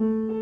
you